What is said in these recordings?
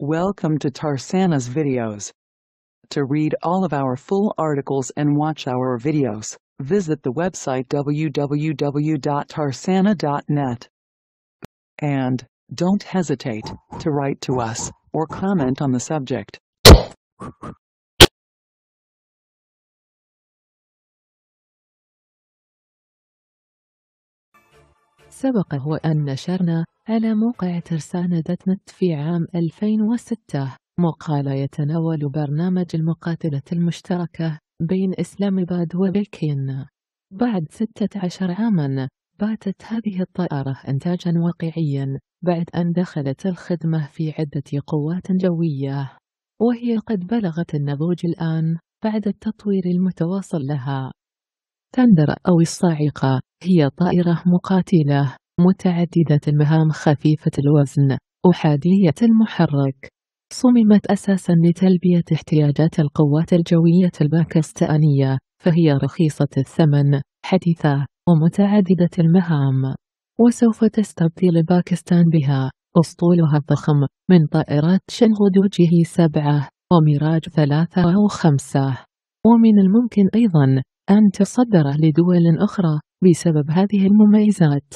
Welcome to Tarsana's videos. To read all of our full articles and watch our videos, visit the website www.tarsana.net. And don't hesitate to write to us or comment on the subject. سبق وأن نشرنا على موقع ترسانة دوت نت في عام 2006 مقال يتناول برنامج المقاتلة المشتركة بين إسلام آباد وبكين بعد 16 عاما باتت هذه الطائرة إنتاجا واقعيا بعد أن دخلت الخدمة في عدة قوات جوية. وهي قد بلغت النضوج الآن بعد التطوير المتواصل لها. تندر أو الصاعقة هي طائرة مقاتلة متعددة المهام خفيفة الوزن أحادية المحرك. صممت أساسا لتلبية احتياجات القوات الجوية الباكستانية فهي رخيصة الثمن حديثة ومتعددة المهام. وسوف تستبدل باكستان بها. أسطولها الضخم من طائرات شنغودو جي سبعة وميراج ثلاثة أو خمسة ومن الممكن أيضا أن تصدر لدول أخرى بسبب هذه المميزات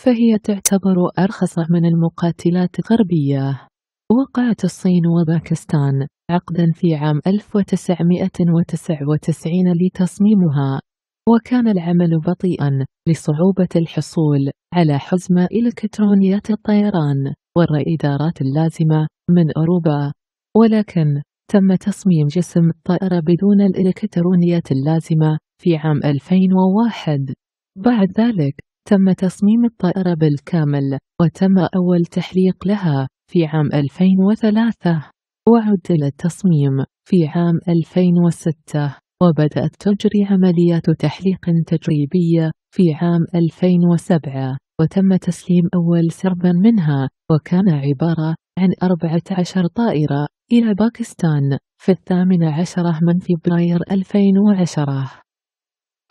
فهي تعتبر أرخص من المقاتلات الغربية وقعت الصين وباكستان عقدا في عام 1999 لتصميمها وكان العمل بطيئا لصعوبة الحصول على حزمة إلكترونيات الطيران والرادارات اللازمة من أوروبا. ولكن تم تصميم جسم الطائرة بدون الإلكترونيات اللازمة في عام 2001 بعد ذلك تم تصميم الطائرة بالكامل وتم أول تحليق لها في عام 2003 وعدل التصميم في عام 2006 وبدأت تجري عمليات تحليق تجريبية في عام 2007 وتم تسليم أول سرب منها وكان عبارة عن 14 طائرة إلى باكستان في الثامن عشر من فبراير 2010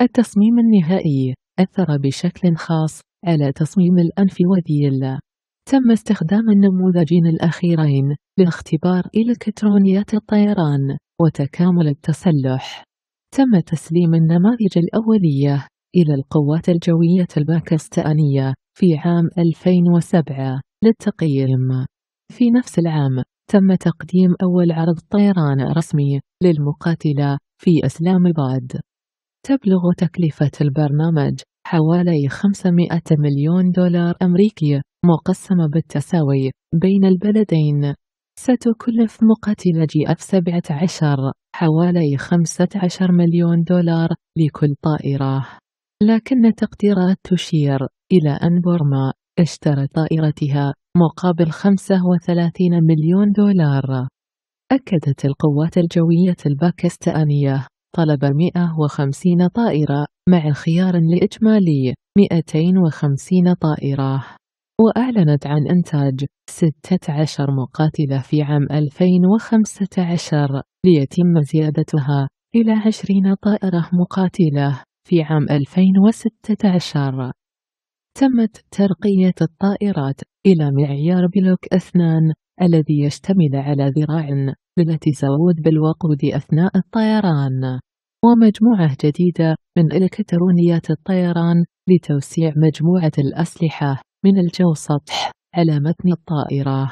التصميم النهائي أثر بشكل خاص على تصميم الأنف والذيل تم استخدام النموذجين الأخيرين لاختبار إلكترونيات الطيران وتكامل التسلح. تم تسليم النماذج الأولية إلى القوات الجوية الباكستانية في عام 2007 للتقييم. في نفس العام تم تقديم أول عرض طيران رسمي للمقاتلة في إسلام آباد تبلغ تكلفة البرنامج حوالي 500 مليون دولار أمريكي مقسمة بالتساوي بين البلدين. ستكلف مقاتلة JF 17 حوالي 15 مليون دولار لكل طائرة. لكن تقديرات تشير إلى أن بورما اشترت طائرتها مقابل 35 مليون دولار. أكدت القوات الجوية الباكستانية طلب 150 طائرة مع خيار لإجمالي 250 طائرة. وأعلنت عن إنتاج 16 مقاتلة في عام 2015 ليتم زيادتها إلى 20 طائرة مقاتلة في عام 2016 تمت ترقية الطائرات إلى معيار block أثنان الذي يشتمل على ذراع للتزود بالوقود أثناء الطيران. ومجموعة جديدة من إلكترونيات الطيران لتوسيع مجموعة الأسلحة من الجو سطح على متن الطائرة.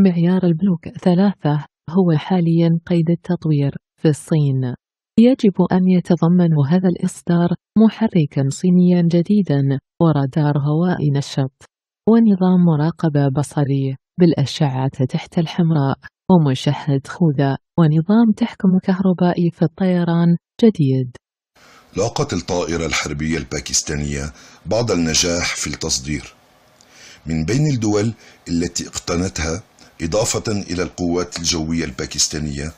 معيار ال block ثلاثة هو حاليا قيد التطوير في الصين. يجب أن يتضمن هذا الإصدار محركا صينيا جديدا ورادار هواء نشط ونظام مراقبة بصري بالأشعة تحت الحمراء ومشهد خوذة ونظام تحكم كهربائي في الطيران جديد. لاقت الطائرة الحربية الباكستانية بعض النجاح في التصدير. من بين الدول التي اقتنتها إضافة إلى القوات الجوية الباكستانية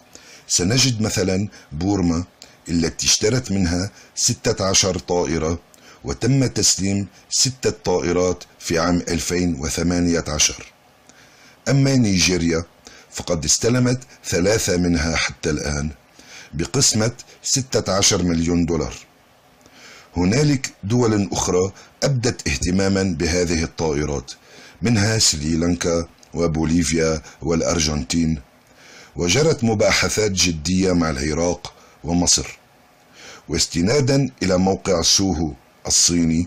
سنجد مثلا بورما التي اشترت منها 16 طائرة وتم تسليم ستة طائرات في عام 2018 أما نيجيريا فقد استلمت ثلاثة منها حتى الآن بقسمة 16 مليون دولار. هنالك دول أخرى أبدت اهتماما بهذه الطائرات منها سريلانكا وبوليفيا والأرجنتين. وجرت مباحثات جدية مع العراق ومصر. واستنادا إلى موقع سوهو الصيني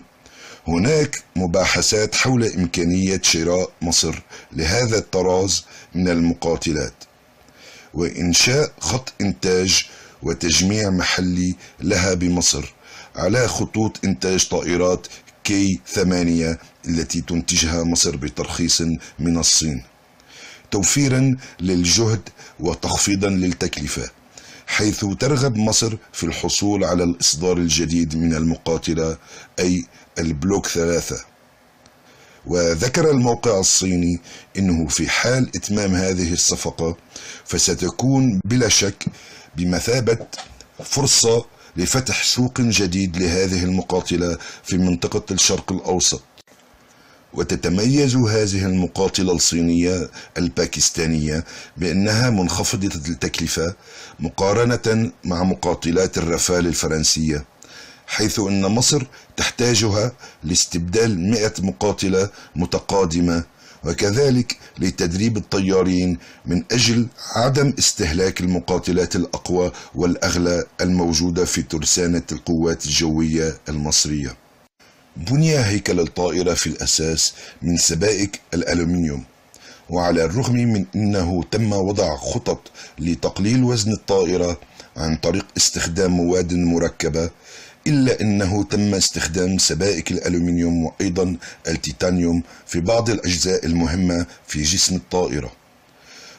هناك مباحثات حول إمكانية شراء مصر لهذا الطراز من المقاتلات وإنشاء خط إنتاج وتجميع محلي لها بمصر على خطوط إنتاج طائرات كي ثمانية التي تنتجها مصر بترخيص من الصين. توفيرا للجهد وتخفيضا للتكلفة حيث ترغب مصر في الحصول على الإصدار الجديد من المقاتلة أي البلوك ثلاثة. وذكر الموقع الصيني إنه في حال إتمام هذه الصفقة فستكون بلا شك بمثابة فرصة لفتح سوق جديد لهذه المقاتلة في منطقة الشرق الأوسط. وتتميز هذه المقاتلة الصينية الباكستانية بأنها منخفضة التكلفة مقارنة مع مقاتلات الرفال الفرنسية حيث أن مصر تحتاجها لاستبدال 100 مقاتلة متقادمة وكذلك لتدريب الطيارين من أجل عدم استهلاك المقاتلات الأقوى والأغلى الموجودة في ترسانة القوات الجوية المصرية. بني هيكل الطائرة في الأساس من سبائك الألومنيوم وعلى الرغم من أنه تم وضع خطط لتقليل وزن الطائرة عن طريق استخدام مواد مركبة إلا أنه تم استخدام سبائك الألومنيوم وأيضا التيتانيوم في بعض الأجزاء المهمة في جسم الطائرة.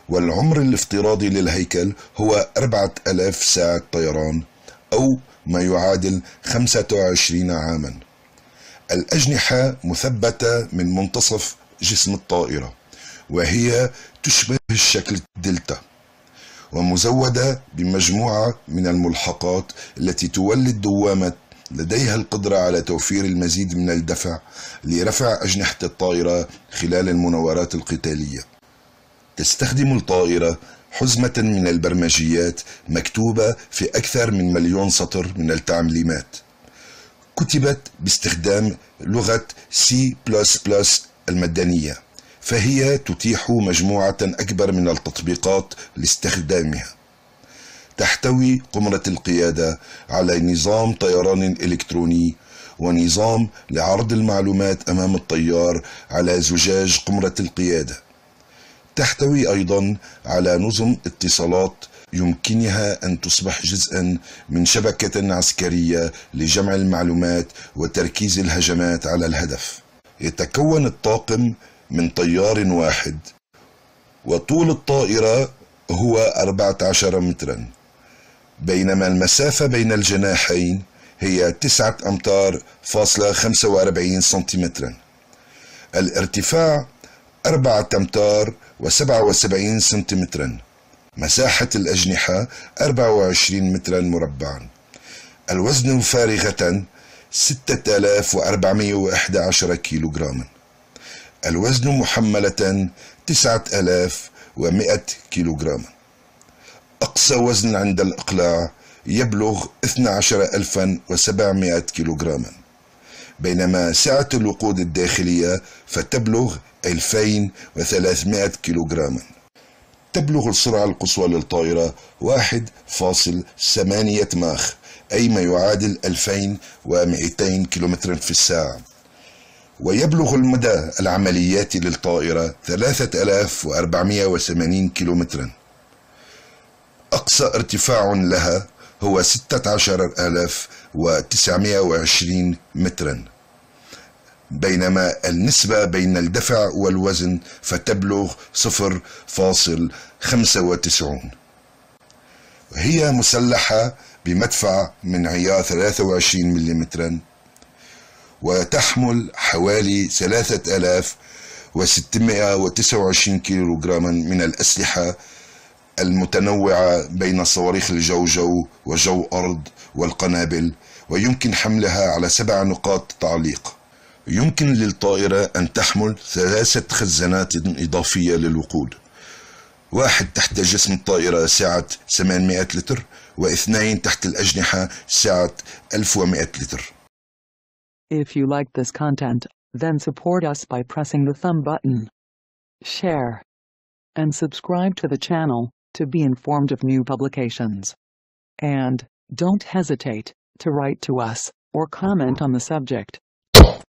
والعمر الافتراضي للهيكل هو 4000 ساعة طيران أو ما يعادل 25 عاما. الأجنحة مثبتة من منتصف جسم الطائرة وهي تشبه الشكل دلتا ومزودة بمجموعة من الملحقات التي تولد دوامة لديها القدرة على توفير المزيد من الدفع لرفع أجنحة الطائرة خلال المناورات القتالية. تستخدم الطائرة حزمة من البرمجيات مكتوبة في أكثر من مليون سطر من التعليمات. كتبت باستخدام لغة C++ المدنية. فهي تتيح مجموعة أكبر من التطبيقات لاستخدامها تحتوي قمرة القيادة على نظام طيران إلكتروني ونظام لعرض المعلومات أمام الطيار على زجاج قمرة القيادة تحتوي أيضا على نظم اتصالات يمكنها أن تصبح جزءا من شبكة عسكرية لجمع المعلومات وتركيز الهجمات على الهدف. يتكون الطاقم من طيار واحد وطول الطائرة هو 14 مترا. بينما المسافة بين الجناحين هي 9 أمتار فاصلة 45 سنتيمترا. الارتفاع 4 أمتار و77 سنتيمترا. مساحة الأجنحة 24 مترا مربعا. الوزن فارغة 6411 كيلوغراما. الوزن محملة 9100 كيلوغرام أقصى وزن عند الإقلاع يبلغ 12700 كيلوغراما. بينما سعة الوقود الداخلية فتبلغ 2300 كيلوغراما. تبلغ السرعة القصوى للطائرة 1.8 ماخ أي ما يعادل 2200 كيلومتر في الساعة. ويبلغ المدى العملياتي للطائرة 3480 كيلومترا أقصى ارتفاع لها هو 16920 مترا. بينما النسبة بين الدفع والوزن فتبلغ 0.95 هي مسلحة بمدفع من عيار 23 ملم وتحمل حوالي 3629 كيلو جراما من الأسلحة المتنوعة بين صواريخ الجو جو وجو أرض والقنابل ويمكن حملها على سبع نقاط تعليق. يمكن للطائرة أن تحمل ثلاثة خزانات إضافية للوقود واحد تحت جسم الطائرة سعة 800 لتر واثنين تحت الأجنحة سعة 1100 لتر If you like this content, Then support us by pressing the thumb button. Share and subscribe to the channel to be informed of new publications. And don't hesitate to write to us or comment on the subject.